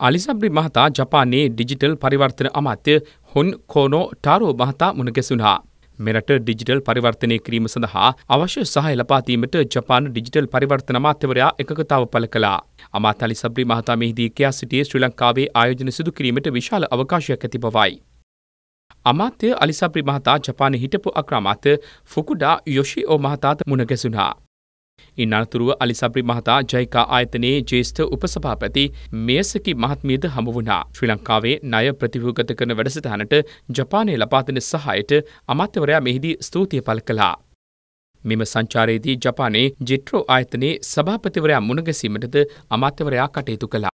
අලිසබ්‍රි මහතා ජපානයේ ඩිජිටල් පරිවර්තන අමාත්‍ය හොන් කෝනෝ ටාරෝ මහතා මුණගැසුනා. මෙරට ඩිජිටල් පරිවර්තනය කිරීම සඳහා අවශ්‍ය සහය ලබාදීමට ජපාන ඩිජිටල් පරිවර්තන අමාත්‍යවරයා එකකතාව පළ කළා. අමාත්‍ය අලි සබ්රි මහතා මෙහිදී කියා සිටියේ ශ්‍රී ලංකාවේ ආයෝජන සිදු කිරීමට විශාල අවකාශයක් ඇති බවයි. අමාත්‍ය අලිසබ්‍රි මහතා ජපානයේ හිටපු අග්‍රාමාත්‍ය ෆුකුඩා යොෂිಒ මහතාට මුණගැසුනා. ඉන් අනතුරුව අලිසබ්‍රි මහතා ජයිකා ආයතනයේ ජේෂ්ඨ උපසභාපති මේසකි මහත්මියද හමු වුණා. ශ්‍රී ලංකාවේ ණය ප්‍රතිව්‍යුහගත කරන වැඩසටහනට ජපානයේ ලබා දෙන සහායට අමාත්‍යවරයා මෙහිදී ස්තුතිය පළ කළා. මෙම සංචාරයේදී ජපානයේ ජිට්‍රෝ ආයතනයේ සභාපතිවරයා මුණගැසීමටද අමාත්‍යවරයා කටයුතු කළා.